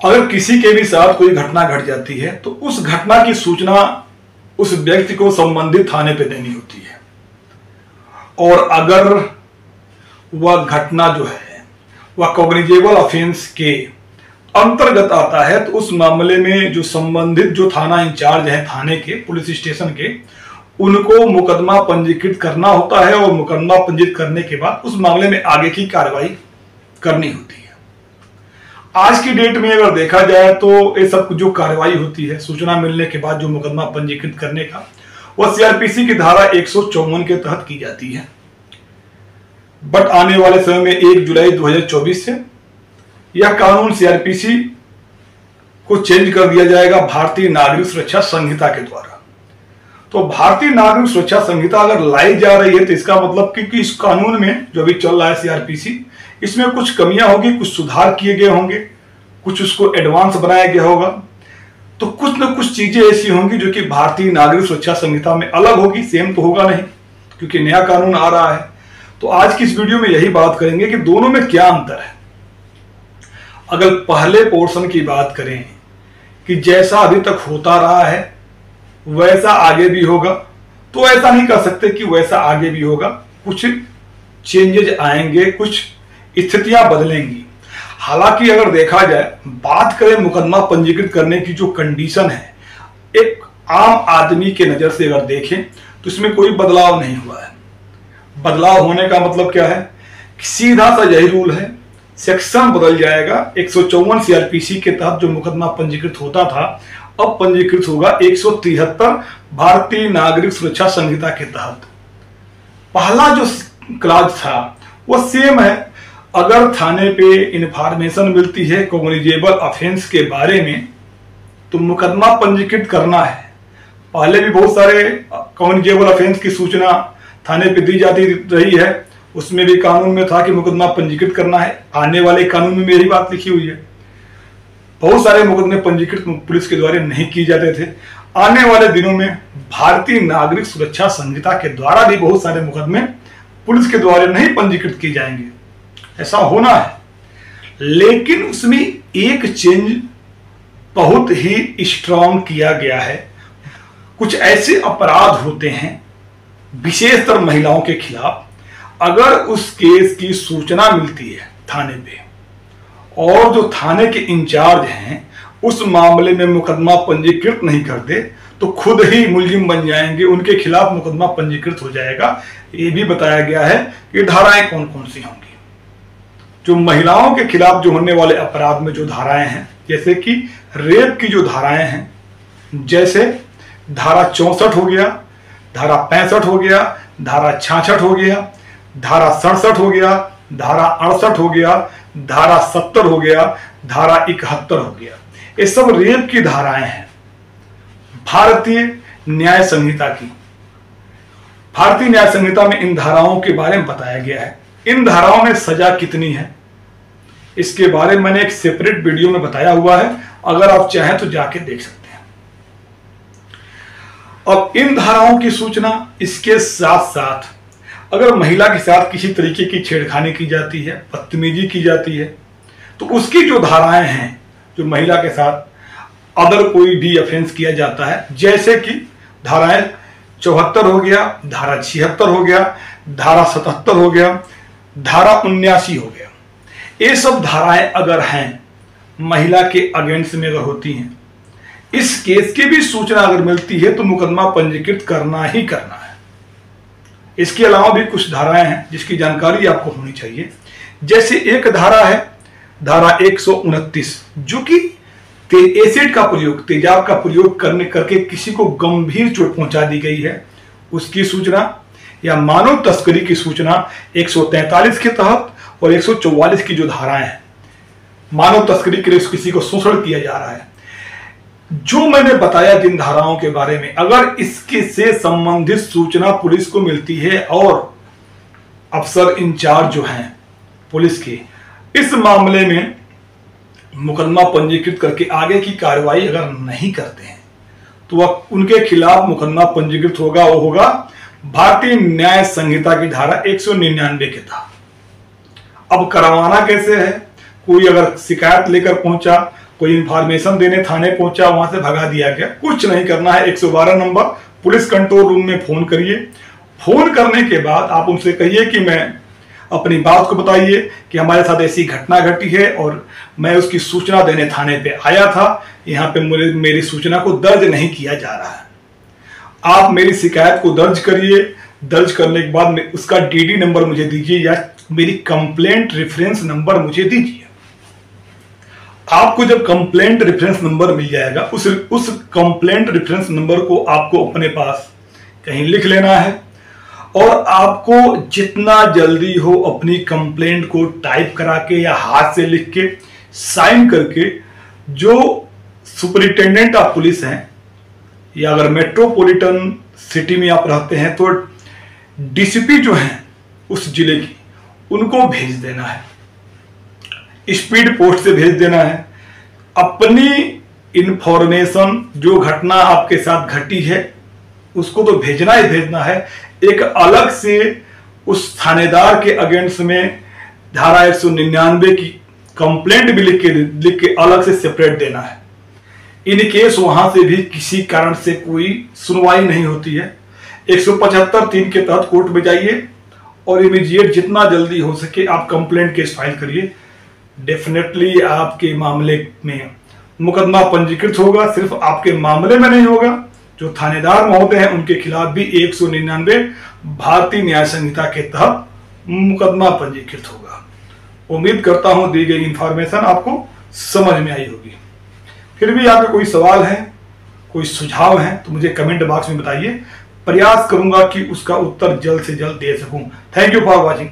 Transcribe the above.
अगर किसी के भी साथ कोई घटना घट जाती है तो उस घटना की सूचना उस व्यक्ति को संबंधित थाने पे देनी होती है। और अगर वह घटना जो है, वह कॉग्निजेबल ऑफेंस के अंतर्गत आता है तो उस मामले में जो संबंधित जो थाना इंचार्ज है थाने के, पुलिस स्टेशन के, उनको मुकदमा पंजीकृत करना होता है और मुकदमा पंजीकृत करने के बाद उस मामले में आगे की कार्रवाई करनी होती है। आज की डेट में अगर देखा जाए तो ये सब जो कार्रवाई होती है, सूचना मिलने के बाद जो मुकदमा पंजीकृत करने का, वह सीआरपीसी की धारा एक सौ चौवन के तहत की जाती है। बट आने वाले समय में एक जुलाई 2024 से यह कानून सीआरपीसी को चेंज कर दिया जाएगा भारतीय नागरिक सुरक्षा संहिता के द्वारा। तो भारतीय नागरिक सुरक्षा संहिता अगर लाई जा रही है तो इसका मतलब क्योंकि इस कानून में जो अभी चल रहा है सीआरपीसी इसमें कुछ कमियाँ होगी, कुछ सुधार किए गए होंगे, कुछ उसको एडवांस बनाया गया होगा। तो कुछ न कुछ चीज़ें ऐसी होंगी जो कि भारतीय नागरिक सुरक्षा संहिता में अलग होगी सेम तो होगा नहीं, क्योंकि नया कानून आ रहा है। तो आज की इस वीडियो में यही बात करेंगे कि दोनों में क्या अंतर है। अगर पहले पोर्शन की बात करें कि जैसा अभी तक होता रहा है, वैसा आगे भी होगा। तो ऐसा नहीं कर सकते कि वैसा आगे भी होगा। कुछ चेंजेज आएँगे, कुछ स्थितियाँ बदलेंगी। हालाँकि अगर देखा जाए, बात करें मुकदमा पंजीकृत करने की जो कंडीशन है, एक आम आदमी के नज़र से अगर देखें तो इसमें कोई बदलाव नहीं हुआ है। बदलाव होने का मतलब क्या है? सीधा सा यही रूल है सेक्शन बदल जाएगा, एक सौ चौवन सीआरपीसी के तहत जो मुकदमा पंजीकृत होता था, अब पंजीकृत होगा एक सौ तिहत्तर भारतीय नागरिक सुरक्षा संहिता के तहत। पहला जो क्लाज था, वो सेम है अगर थाने पे इंफॉर्मेशन मिलती है कॉग्निजेबल ऑफेंस के बारे में तो मुकदमा पंजीकृत करना है। पहले भी बहुत सारे कॉग्निजेबल ऑफेंस की सूचना थाने पे दी जाती रही है। उसमें भी कानून में था कि मुकदमा पंजीकृत करना है। आने वाले कानून में मेरी बात लिखी हुई है। बहुत सारे मुकदमे पंजीकृत पुलिस के द्वारा नहीं किए जाते थे। आने वाले दिनों में भारतीय नागरिक सुरक्षा संहिता के द्वारा भी बहुत सारे मुकदमे पुलिस के द्वारा नहीं पंजीकृत किए जाएँगे। ऐसा होना है। लेकिन उसमें एक चेंज बहुत ही स्ट्रांग किया गया है। कुछ ऐसे अपराध होते हैं, विशेषतर महिलाओं के खिलाफ, अगर उस केस की सूचना मिलती है थाने पे। और जो थाने के इंचार्ज हैं, उस मामले में मुकदमा पंजीकृत नहीं करते तो खुद ही मुलजिम बन जाएँगे। उनके खिलाफ मुकदमा पंजीकृत हो जाएगा। ये भी बताया गया है कि धाराएँ कौन कौन सी होंगी। जो महिलाओं के खिलाफ जो होने वाले अपराध में जो धाराएँ हैं, जैसे कि रेप की जो धाराएँ हैं, जैसे धारा चौसठ हो गया, धारा पैंसठ हो गया, धारा छाछठ हो गया, धारा सड़सठ हो गया, धारा अड़सठ हो गया, धारा सत्तर हो गया, धारा इकहत्तर हो गया। ये सब रेप की धाराएँ हैं। भारतीय न्याय संहिता की। भारतीय न्याय संहिता में इन धाराओं के बारे में बताया गया है। इन धाराओं में सजा कितनी है? इसके बारे में मैंने एक सेपरेट वीडियो में बताया हुआ है। अगर आप चाहें तो जाके देख सकते हैं। अब इन धाराओं की सूचना इसके साथ साथ अगर महिला के साथ किसी तरीके की छेड़खानी की जाती है, बदतमीजी की जाती है तो उसकी जो धाराएँ हैं, जो महिला के साथ अदर कोई भी अफेंस किया जाता है, जैसे कि धाराएँ चौहत्तर हो गया, धारा छिहत्तर हो गया, धारा सतहत्तर हो गया धारा उन्यासी हो गया। ये सब धाराएँ अगर हैं, महिला के अगेंस्ट में अगर होती हैं, इस केस की भी सूचना अगर मिलती है तो मुकदमा पंजीकृत करना ही करना है। इसके अलावा भी कुछ धाराएँ हैं, जिसकी जानकारी आपको होनी चाहिए। जैसे एक धारा है, धारा एक सौ उनतीस, जो कि एसिड का प्रयोग, तेजाब का प्रयोग करने करके किसी को गंभीर चोट पहुँचा दी गई है। उसकी सूचना या मानव तस्करी की सूचना 143 के तहत और 144 की जो धाराएँ हैं। मानव तस्करी के लिए किसी को शोषण किया जा रहा है। जो मैंने बताया जिन धाराओं के बारे में, अगर इसके से संबंधित सूचना पुलिस को मिलती है और अफसर इंचार्ज जो हैं पुलिस के, इस मामले में मुकदमा पंजीकृत करके आगे की कार्रवाई अगर नहीं करते हैं तो वह उनके खिलाफ मुकदमा पंजीकृत होगा, वो होगा भारतीय न्याय संहिता की धारा एक सौ के था। अब करवाना कैसे है? कोई अगर शिकायत लेकर पहुँचा, कोई इंफॉर्मेशन देने थाने पहुँचा, वहाँ से भगा दिया गया। कुछ नहीं करना है। 112 नंबर, पुलिस कंट्रोल रूम में फ़ोन करिए। फ़ोन करने के बाद आप उनसे कहिए कि मैं अपनी बात को बताइए कि हमारे साथ ऐसी घटना घटी है और मैं उसकी सूचना देने थाने पे आया था। यहाँ पे मेरी सूचना को दर्ज नहीं किया जा रहा है। आप मेरी शिकायत को दर्ज करिए। दर्ज करने के बाद उसका डीडी नंबर मुझे दीजिए या मेरी कंप्लेंट रेफरेंस नंबर मुझे दीजिए। आपको जब कंप्लेंट रेफरेंस नंबर मिल जाएगा, उस उस कंप्लेंट रेफरेंस नंबर को आपको अपने पास कहीं लिख लेना है और आपको जितना जल्दी हो अपनी कंप्लेंट को टाइप करा के या हाथ से लिख के साइन करके जो सुपरिटेंडेंट ऑफ़ पुलिस हैं या अगर मेट्रोपॉलिटन सिटी में आप रहते हैं तो डीसीपी जो हैं उस ज़िले की, उनको भेज देना है। स्पीड पोस्ट से भेज देना है। अपनी इंफॉर्मेशन जो घटना आपके साथ घटी है, उसको तो भेजना ही भेजना है। एक अलग से उस थानेदार के अगेंस्ट में धारा एक सौ निन्यानवे की कंप्लेंट भी लिख के लिख के अलग से सेपरेट देना है। इन केस वहाँ से भी किसी कारण से कोई सुनवाई नहीं होती है। एक सौ पचहत्तर तीन के तहत कोर्ट में जाइए और इमीडिएट जितना जल्दी हो सके आप कंप्लेंट केस फ़ाइल करिए। डेफिनेटली आपके मामले में मुकदमा पंजीकृत होगा, सिर्फ़ आपके मामले में नहीं होगा। जो थानेदार महोदय हैं, उनके खिलाफ भी एक सौ निन्यानवे भारतीय न्याय संहिता के तहत मुकदमा पंजीकृत होगा। उम्मीद करता हूँ दी गई इंफॉर्मेशन आपको समझ में आई होगी। फिर भी आपके कोई सवाल है, कोई सुझाव है तो मुझे कमेंट बॉक्स में बताइए। प्रयास करूँगा कि उसका उत्तर जल्द से जल्द दे सकूँ। Thank you for watching